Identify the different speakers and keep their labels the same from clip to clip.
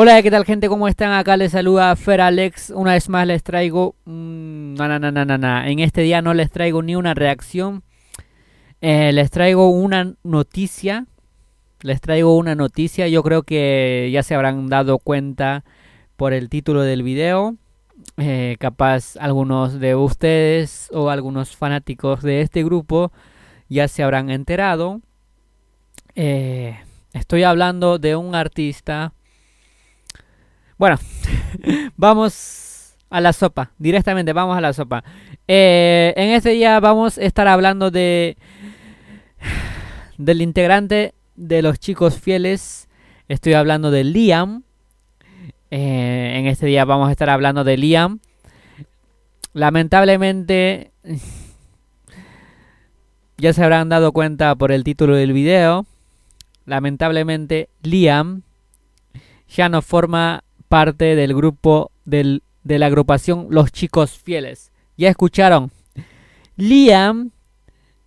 Speaker 1: Hola, ¿qué tal gente? ¿Cómo están? Acá les saluda Fer Alex. Una vez más les traigo... Mm, no, no, no, no, no, no. En este día no les traigo ni una reacción. Eh, les traigo una noticia. Les traigo una noticia. Yo creo que ya se habrán dado cuenta por el título del video. Eh, capaz algunos de ustedes o algunos fanáticos de este grupo ya se habrán enterado. Eh, estoy hablando de un artista bueno, vamos a la sopa, directamente vamos a la sopa. Eh, en este día vamos a estar hablando de del integrante de los chicos fieles. Estoy hablando de Liam. Eh, en este día vamos a estar hablando de Liam. Lamentablemente, ya se habrán dado cuenta por el título del video. Lamentablemente, Liam ya no forma parte del grupo del, de la agrupación Los Chicos Fieles. Ya escucharon, Liam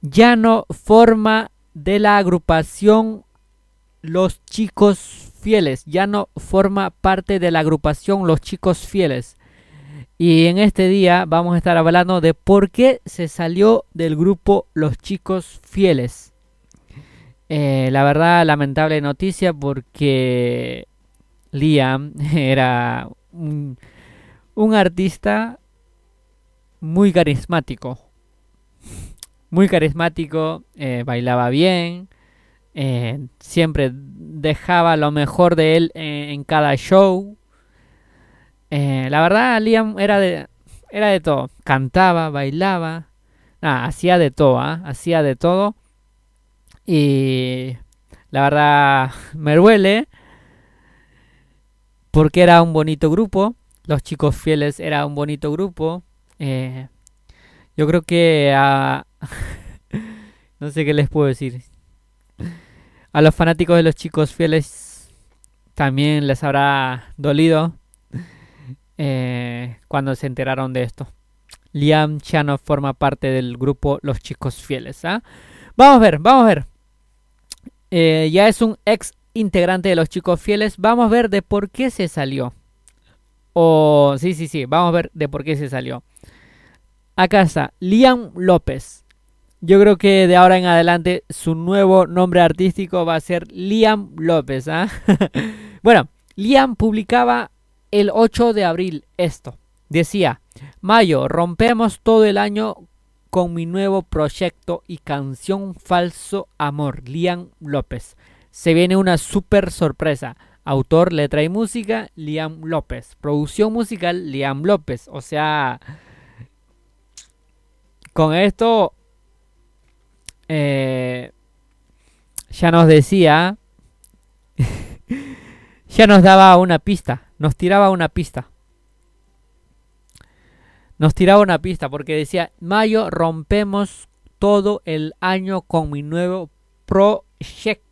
Speaker 1: ya no forma de la agrupación Los Chicos Fieles, ya no forma parte de la agrupación Los Chicos Fieles. Y en este día vamos a estar hablando de por qué se salió del grupo Los Chicos Fieles. Eh, la verdad, lamentable noticia porque Liam era un, artista muy carismático. Muy carismático, eh, bailaba bien, eh, siempre dejaba lo mejor de él en, cada show. Eh, la verdad, Liam era de, era de todo. Cantaba, bailaba, hacía de todo, ¿ah? hacía de todo. Y la verdad, me duele porque era un bonito grupo. Los chicos fieles era un bonito grupo. Eh, yo creo que a... no sé qué les puedo decir. A los fanáticos de los chicos fieles también les habrá dolido eh, cuando se enteraron de esto. Liam Chano forma parte del grupo Los Chicos Fieles. ¿ah? Vamos a ver, vamos a ver. Eh, ya es un ex integrante de los chicos fieles, vamos a ver de por qué se salió. O, sí, sí, sí, vamos a ver de por qué se salió. Acá está, Liam López. Yo creo que de ahora en adelante su nuevo nombre artístico va a ser Liam López. ¿ah? bueno, Liam publicaba el 8 de abril esto. Decía, Mayo, rompemos todo el año con mi nuevo proyecto y canción Falso Amor, Liam López se viene una super sorpresa. Autor, letra y música, Liam López. Producción musical, Liam López. O sea, con esto eh, ya nos decía, ya nos daba una pista, nos tiraba una pista. Nos tiraba una pista porque decía, Mayo rompemos todo el año con mi nuevo proyecto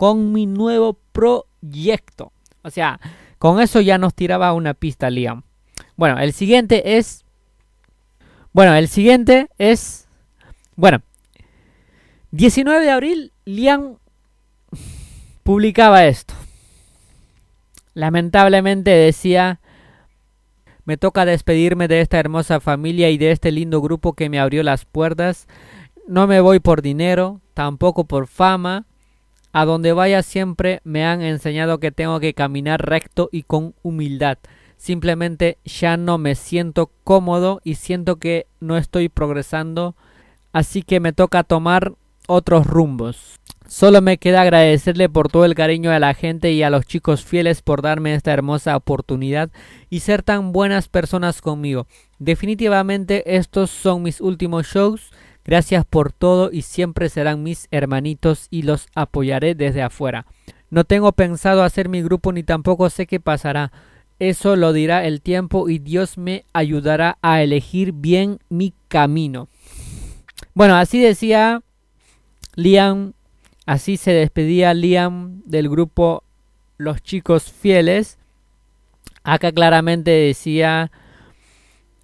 Speaker 1: con mi nuevo proyecto. O sea, con eso ya nos tiraba una pista Liam. Bueno, el siguiente es... Bueno, el siguiente es... Bueno, 19 de abril Liam publicaba esto. Lamentablemente decía, me toca despedirme de esta hermosa familia y de este lindo grupo que me abrió las puertas. No me voy por dinero, tampoco por fama, a donde vaya siempre me han enseñado que tengo que caminar recto y con humildad. Simplemente ya no me siento cómodo y siento que no estoy progresando, así que me toca tomar otros rumbos. Solo me queda agradecerle por todo el cariño a la gente y a los chicos fieles por darme esta hermosa oportunidad y ser tan buenas personas conmigo. Definitivamente estos son mis últimos shows Gracias por todo y siempre serán mis hermanitos y los apoyaré desde afuera. No tengo pensado hacer mi grupo ni tampoco sé qué pasará. Eso lo dirá el tiempo y Dios me ayudará a elegir bien mi camino. Bueno, así decía Liam, así se despedía Liam del grupo Los Chicos Fieles. Acá claramente decía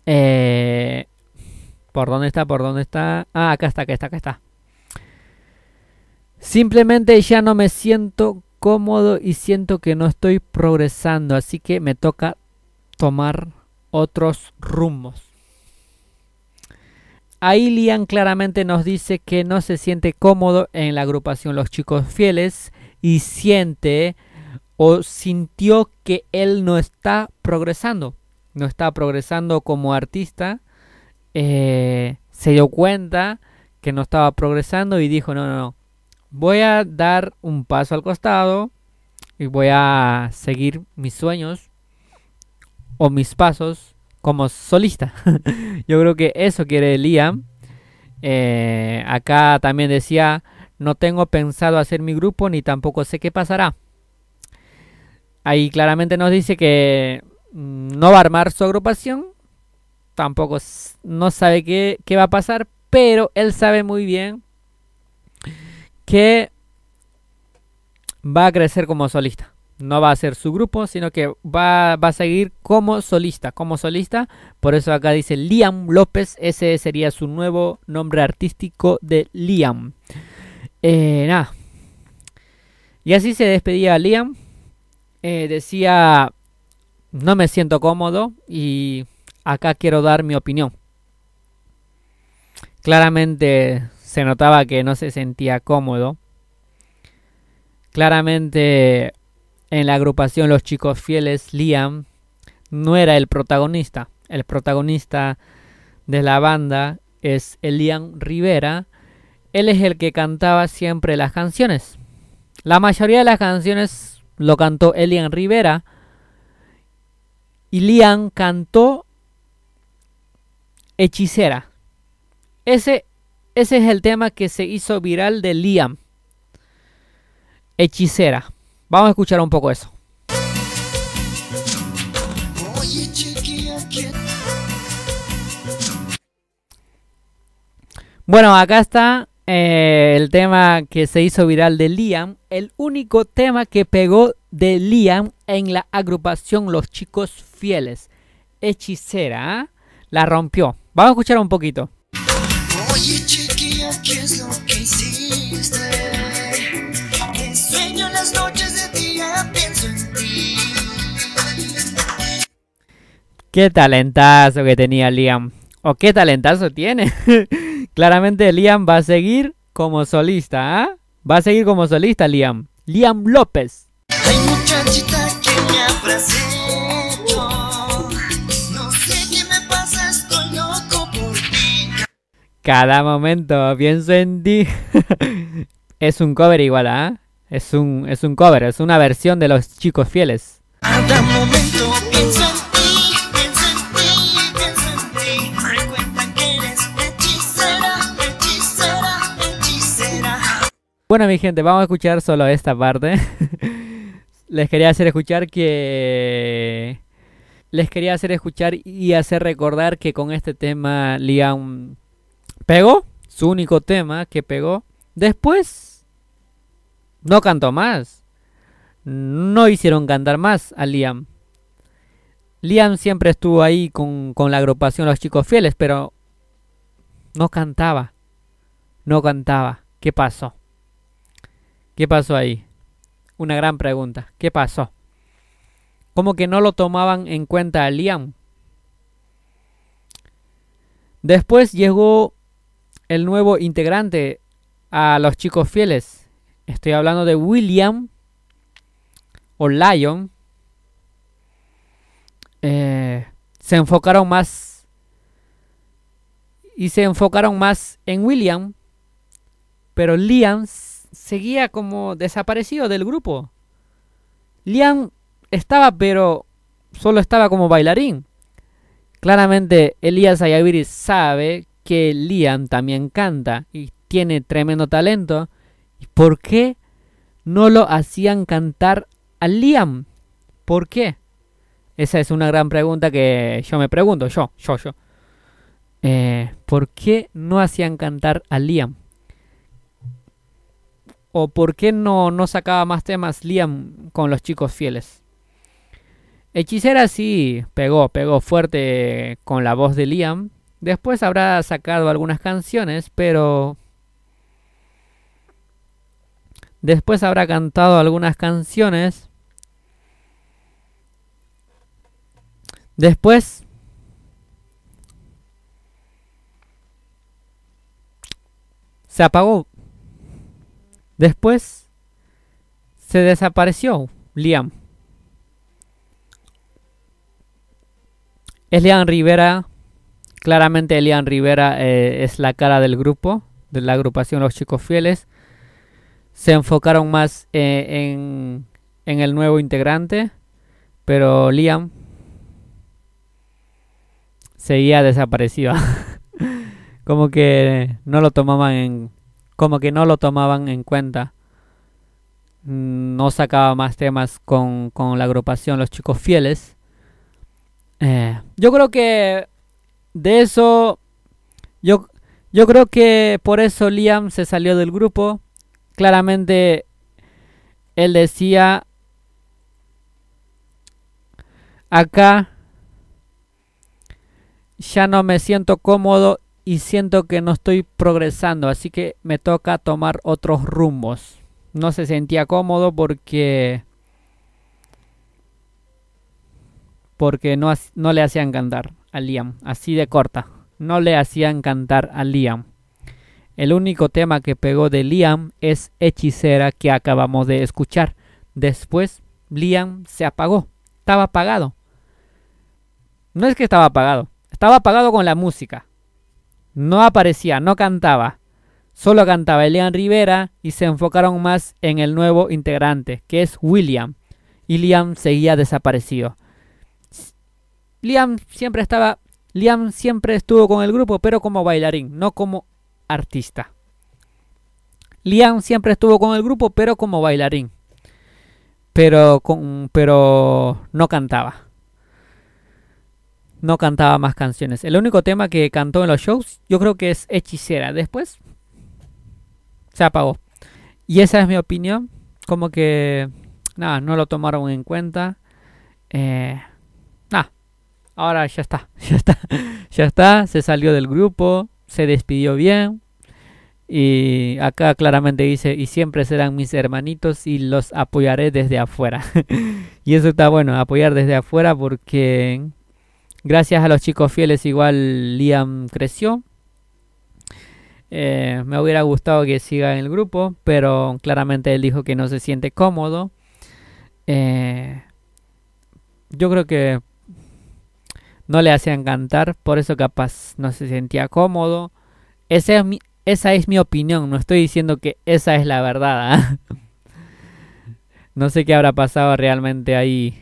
Speaker 1: eh, ¿Por dónde está? ¿Por dónde está? Ah, acá está, acá está, acá está. Simplemente ya no me siento cómodo y siento que no estoy progresando, así que me toca tomar otros rumbos. Ahí Liam claramente nos dice que no se siente cómodo en la agrupación Los Chicos Fieles y siente o sintió que él no está progresando, no está progresando como artista, eh, se dio cuenta que no estaba progresando y dijo, no, no, no, voy a dar un paso al costado y voy a seguir mis sueños o mis pasos como solista. Yo creo que eso quiere Liam. Eh, acá también decía, no tengo pensado hacer mi grupo ni tampoco sé qué pasará. Ahí claramente nos dice que mm, no va a armar su agrupación. Tampoco no sabe qué, qué va a pasar, pero él sabe muy bien que va a crecer como solista. No va a ser su grupo, sino que va, a seguir como solista. Como solista, por eso acá dice Liam López. Ese sería su nuevo nombre artístico de Liam. Eh, nada. Y así se despedía Liam. Eh, decía, no me siento cómodo y acá quiero dar mi opinión. Claramente se notaba que no se sentía cómodo. Claramente en la agrupación Los Chicos Fieles, Liam no era el protagonista. El protagonista de la banda es Elian Rivera. Él es el que cantaba siempre las canciones. La mayoría de las canciones lo cantó Elian Rivera. Y Liam cantó Hechicera. Ese ese es el tema que se hizo viral de Liam. Hechicera. Vamos a escuchar un poco eso. Bueno, acá está eh, el tema que se hizo viral de Liam. El único tema que pegó de Liam en la agrupación Los Chicos Fieles. Hechicera. ¿ah? La rompió. Vamos a escuchar un poquito. ¿qué es lo que hiciste? Que sueño las noches de día, pienso en ti. Qué talentazo que tenía Liam. O qué talentazo tiene. Claramente Liam va a seguir como solista, ¿ah? Va a seguir como solista Liam. Liam López. Hay muchachita que me abracé. Cada momento pienso en ti. es un cover igual, ¿ah? Es un, es un cover, es una versión de los chicos fieles. Cada momento pienso en ti, pienso en ti, pienso en ti. Recuerda que eres hechicera, hechicera, hechicera. Bueno, mi gente, vamos a escuchar solo esta parte. Les quería hacer escuchar que. Les quería hacer escuchar y hacer recordar que con este tema Liam Pegó, su único tema que pegó. Después, no cantó más. No hicieron cantar más a Liam. Liam siempre estuvo ahí con, con la agrupación Los Chicos Fieles, pero no cantaba. No cantaba. ¿Qué pasó? ¿Qué pasó ahí? Una gran pregunta. ¿Qué pasó? ¿Cómo que no lo tomaban en cuenta a Liam? Después llegó el nuevo integrante a los chicos fieles. Estoy hablando de William o Lion. Eh, se enfocaron más y se enfocaron más en William, pero Liam seguía como desaparecido del grupo. Liam estaba, pero solo estaba como bailarín. Claramente Elías Ayaviris sabe que Liam también canta y tiene tremendo talento. ¿Y por qué no lo hacían cantar a Liam? ¿Por qué? Esa es una gran pregunta que yo me pregunto, yo, yo, yo. Eh, ¿Por qué no hacían cantar a Liam? ¿O por qué no, no sacaba más temas Liam con los chicos fieles? Hechicera sí pegó, pegó fuerte con la voz de Liam, Después habrá sacado algunas canciones, pero Después habrá cantado algunas canciones. Después se apagó. Después se desapareció Liam. Es Liam Rivera. Claramente Liam Rivera eh, es la cara del grupo, de la agrupación Los Chicos Fieles. Se enfocaron más eh, en, en el nuevo integrante, pero Liam seguía desaparecido. como que no lo tomaban en como que no lo tomaban en cuenta no sacaba más temas con, con la agrupación Los Chicos Fieles. Eh, yo creo que de eso, yo, yo creo que por eso Liam se salió del grupo. Claramente él decía, acá ya no me siento cómodo y siento que no estoy progresando, así que me toca tomar otros rumbos no se sentía cómodo porque porque no, no le hacían cantar Liam, así de corta. No le hacían cantar a Liam. El único tema que pegó de Liam es Hechicera que acabamos de escuchar. Después Liam se apagó. Estaba apagado. No es que estaba apagado. Estaba apagado con la música. No aparecía, no cantaba. Solo cantaba Elian Rivera y se enfocaron más en el nuevo integrante, que es William. Y Liam seguía desaparecido. Liam siempre estaba. Liam siempre estuvo con el grupo, pero como bailarín, no como artista. Liam siempre estuvo con el grupo, pero como bailarín. Pero, con, pero no cantaba. No cantaba más canciones. El único tema que cantó en los shows, yo creo que es Hechicera. Después se apagó. Y esa es mi opinión. Como que, nada, no lo tomaron en cuenta. Eh, ahora ya está, ya está, ya está. Se salió del grupo, se despidió bien. Y acá claramente dice, y siempre serán mis hermanitos y los apoyaré desde afuera. y eso está bueno, apoyar desde afuera porque gracias a los chicos fieles igual Liam creció eh, me hubiera gustado que siga en el grupo, pero claramente él dijo que no se siente cómodo. Eh, yo creo que no le hacían cantar, por eso capaz no se sentía cómodo. Esa es mi, esa es mi opinión, no estoy diciendo que esa es la verdad. ¿ah? no sé qué habrá pasado realmente ahí,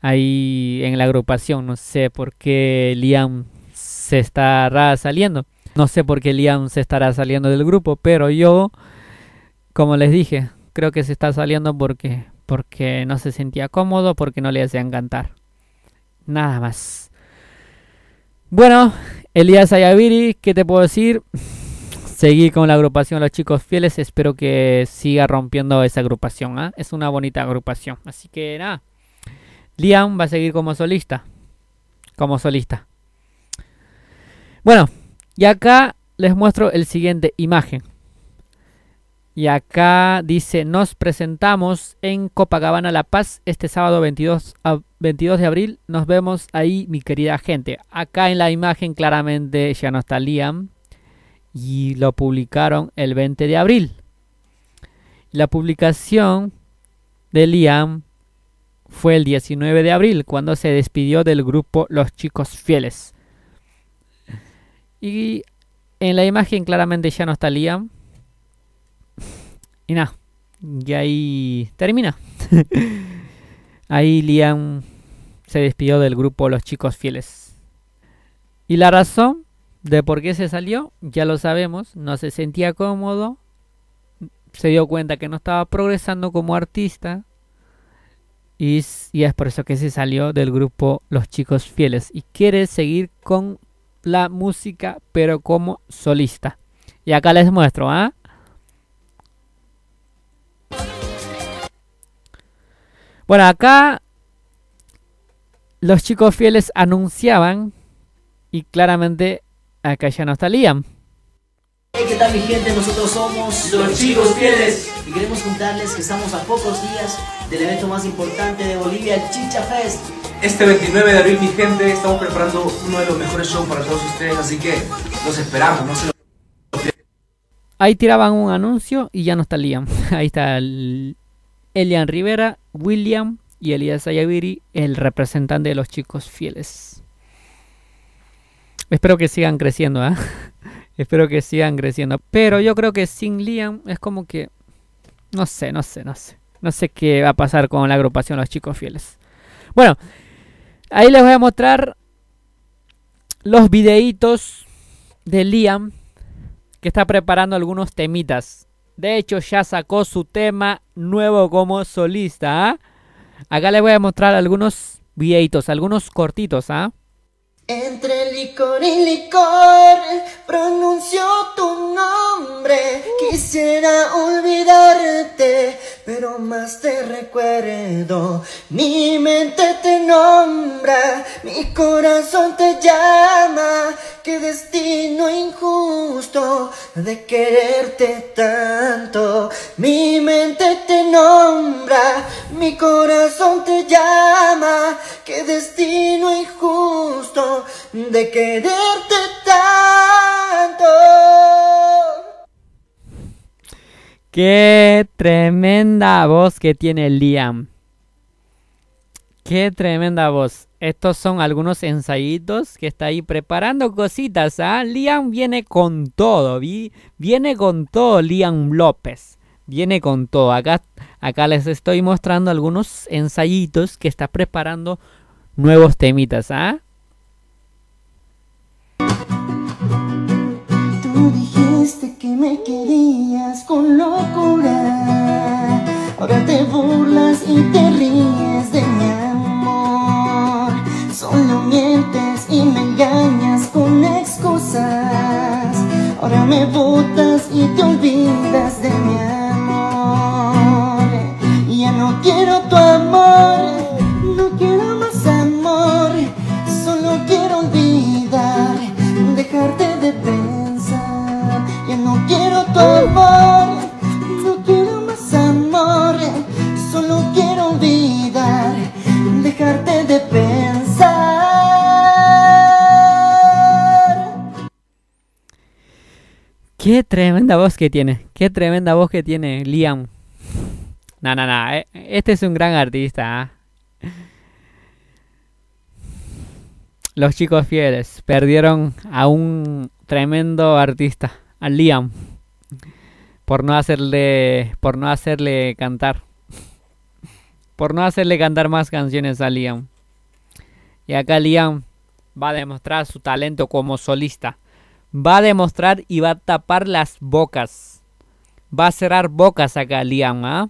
Speaker 1: ahí en la agrupación, no sé por qué Liam se estará saliendo. No sé por qué Liam se estará saliendo del grupo, pero yo, como les dije, creo que se está saliendo porque, porque no se sentía cómodo, porque no le hacían cantar. Nada más. Bueno, Elías Ayaviri, ¿qué te puedo decir? Seguí con la agrupación Los Chicos Fieles. Espero que siga rompiendo esa agrupación. ¿ah? Es una bonita agrupación. Así que nada. Liam va a seguir como solista. Como solista. Bueno, y acá les muestro el siguiente imagen. Y acá dice, nos presentamos en Copacabana La Paz este sábado 22, 22 de abril. Nos vemos ahí, mi querida gente. Acá en la imagen claramente ya no está Liam. Y lo publicaron el 20 de abril. La publicación de Liam fue el 19 de abril, cuando se despidió del grupo Los Chicos Fieles. Y en la imagen claramente ya no está Liam. Y nada. Y ahí termina. ahí Liam se despidió del grupo Los Chicos Fieles. Y la razón de por qué se salió, ya lo sabemos. No se sentía cómodo. Se dio cuenta que no estaba progresando como artista. Y, es por eso que se salió del grupo Los Chicos Fieles. Y quiere seguir con la música, pero como solista. Y acá les muestro, ¿ah? Bueno, acá los chicos fieles anunciaban y claramente acá ya no está Liam.
Speaker 2: Hey, ¿qué tal mi gente? Nosotros somos
Speaker 3: Los Chicos Fieles
Speaker 2: y queremos contarles que estamos a pocos días del evento más importante de Bolivia, el Chicha Fest.
Speaker 3: Este 29 de abril, mi gente, estamos preparando uno de los mejores shows para todos ustedes, así que los esperamos, no se lo
Speaker 1: Ahí tiraban un anuncio y ya no está Liam. Ahí está el- Elian Rivera, William y Elías Ayaviri, el representante de los chicos fieles. Espero que sigan creciendo, ¿ah? Espero que sigan creciendo. Pero yo creo que sin Liam es como que... No sé, no sé, no sé. No sé qué va a pasar con la agrupación Los Chicos Fieles. Bueno, ahí les voy a mostrar los videitos de Liam que está preparando algunos temitas. De hecho, ya sacó su tema nuevo como solista. ¿ah? Acá les voy a mostrar algunos videitos, algunos cortitos. ¿ah?
Speaker 4: Entre licor y licor pronunció tu nombre. Quisiera olvidarte, pero más te recuerdo. Mi mente te nombra, mi corazón te llama. Qué destino injusto de quererte tanto. Mi mente te nombra, mi corazón te llama. Qué destino injusto de quererte tanto.
Speaker 1: Qué tremenda voz que tiene Liam. Qué tremenda voz. Estos son algunos ensayitos que está ahí preparando cositas. ¿ah? Liam viene con todo. vi- Viene con todo Liam López. Viene con todo. Acá, acá les estoy mostrando algunos ensayitos que está preparando nuevos temitas. ¿ah?
Speaker 4: Tú dijiste que me querías con locura. Ahora te burlas y te ríes de mi amor. Solo mientes y me engañas con excusas. Ahora me botas y te olvidas de mi amor.
Speaker 1: Qué tremenda voz que tiene. Qué tremenda voz que tiene Liam. No, no, no. eh, Este es un gran artista. ¿ah? Los chicos fieles perdieron a un tremendo artista, a Liam, por no hacerle, por no hacerle cantar, por no hacerle cantar más canciones a Liam. Y acá Liam va a demostrar su talento como solista va a demostrar y va a tapar las bocas. Va a cerrar bocas acá Liam, ¿ah?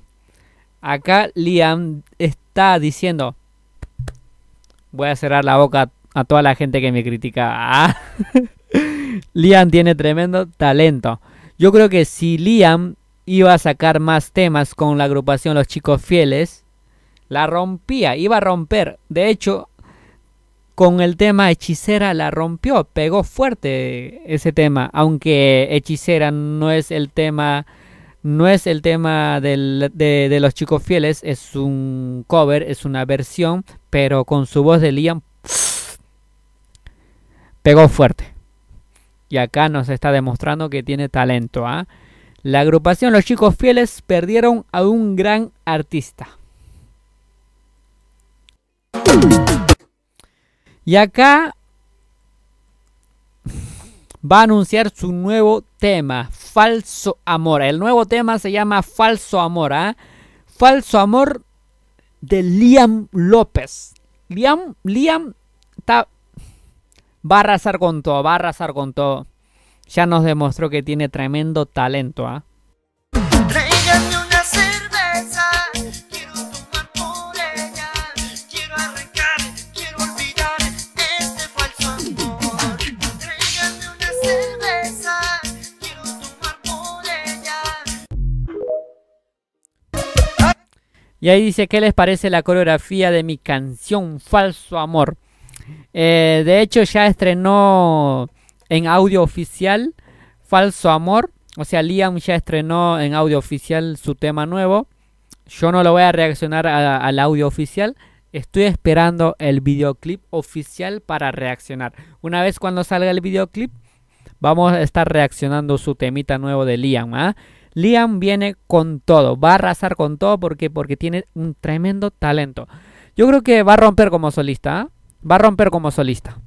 Speaker 1: Acá Liam está diciendo, voy a cerrar la boca a toda la gente que me critica. Ah. Liam tiene tremendo talento. Yo creo que si Liam iba a sacar más temas con la agrupación Los Chicos Fieles, la rompía, iba a romper. De hecho, con el tema Hechicera la rompió, pegó fuerte ese tema, aunque Hechicera no es el tema, no es el tema de los chicos fieles, es un cover, es una versión, pero con su voz de Liam pegó fuerte. Y acá nos está demostrando que tiene talento. ¿ah? La agrupación Los Chicos Fieles perdieron a un gran artista. Y acá va a anunciar su nuevo tema, Falso Amor. El nuevo tema se llama Falso Amor. ¿ah? Falso Amor de Liam López. Liam, Liam está, va a arrasar con todo, va a arrasar con todo. Ya nos demostró que tiene tremendo talento. ¿ah? Y ahí dice, ¿qué les parece la coreografía de mi canción Falso Amor? Eh, de hecho, ya estrenó en audio oficial Falso Amor. O sea, Liam ya estrenó en audio oficial su tema nuevo. Yo no lo voy a reaccionar al audio oficial. Estoy esperando el videoclip oficial para reaccionar. Una vez cuando salga el videoclip, vamos a estar reaccionando su temita nuevo de Liam. ¿ah? Liam viene con todo, va a arrasar con todo porque, porque tiene un tremendo talento. Yo creo que va a romper como solista. ¿ah? Va a romper como solista.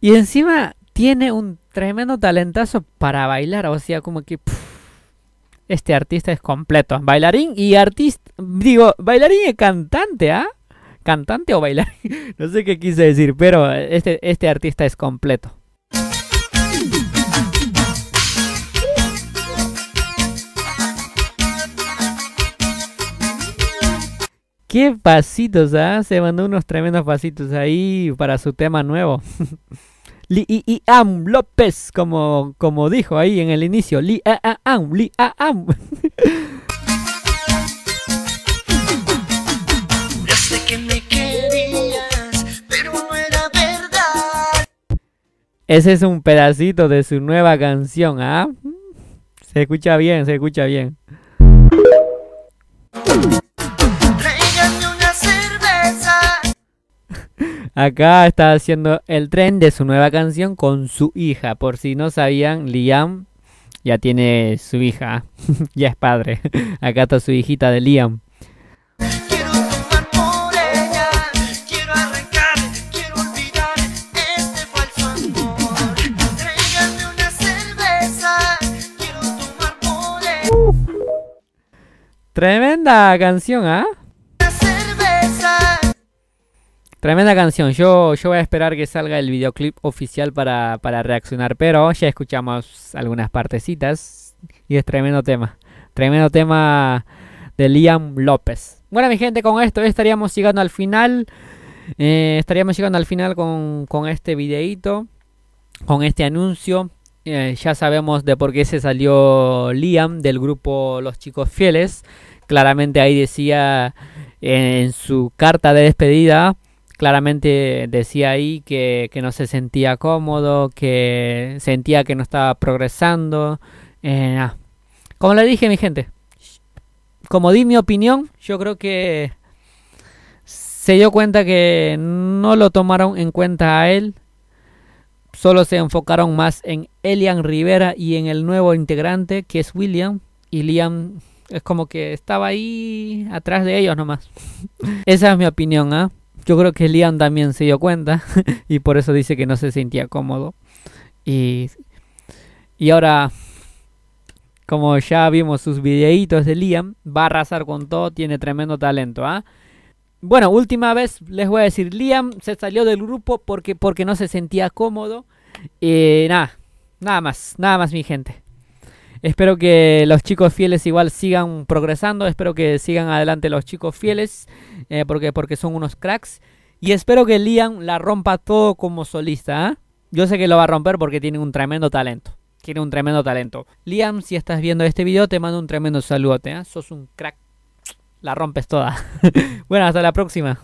Speaker 1: Y encima tiene un tremendo talentazo para bailar. O sea, como que pff, este artista es completo. Bailarín y artista. Digo, bailarín y cantante, ¿ah? ¿Cantante o bailarín? No sé qué quise decir, pero este, este artista es completo. Qué pasitos, ¿ah? Se mandó unos tremendos pasitos ahí para su tema nuevo. Li I I Am López, como, como dijo ahí en el inicio. Li A A Am, Li A Am. Ese es un pedacito de su nueva canción, ¿ah? Se escucha bien, se escucha bien. Acá está haciendo el tren de su nueva canción con su hija. Por si no sabían, Liam ya tiene su hija. ya es padre. Acá está su hijita de Liam.
Speaker 5: Quiero tomar por ella.
Speaker 1: Tremenda canción. Yo, yo voy a esperar que salga el videoclip oficial para, para reaccionar. Pero ya escuchamos algunas partecitas. Y es tremendo tema. Tremendo tema de Liam López. Bueno, mi gente, con esto estaríamos llegando al final. Eh, estaríamos llegando al final con, con este videíto. Con este anuncio. Eh, ya sabemos de por qué se salió Liam del grupo Los Chicos Fieles. Claramente ahí decía en su carta de despedida claramente decía ahí que, que no se sentía cómodo, que sentía que no estaba progresando. Eh, nada. Como le dije, mi gente, como di mi opinión, yo creo que se dio cuenta que no lo tomaron en cuenta a él. Solo se enfocaron más en Elian Rivera y en el nuevo integrante que es William. Y Liam es como que estaba ahí atrás de ellos nomás. Esa es mi opinión, ¿ah? Yo creo que Liam también se dio cuenta y por eso dice que no se sentía cómodo. Y, y ahora, como ya vimos sus videitos de Liam, va a arrasar con todo, tiene tremendo talento, ¿ah? Bueno, última vez les voy a decir, Liam se salió del grupo porque, porque no se sentía cómodo. Y nada, nada más, nada más mi gente. Espero que los chicos fieles igual sigan progresando. Espero que sigan adelante los chicos fieles. eh, porque, porque son unos cracks. Y espero que Liam la rompa todo como solista. ¿ah? Yo sé que lo va a romper porque tiene un tremendo talento. Tiene un tremendo talento. Liam, si estás viendo este video, te mando un tremendo saludote. ¿ah? Sos un crack. La rompes toda. bueno, hasta la próxima.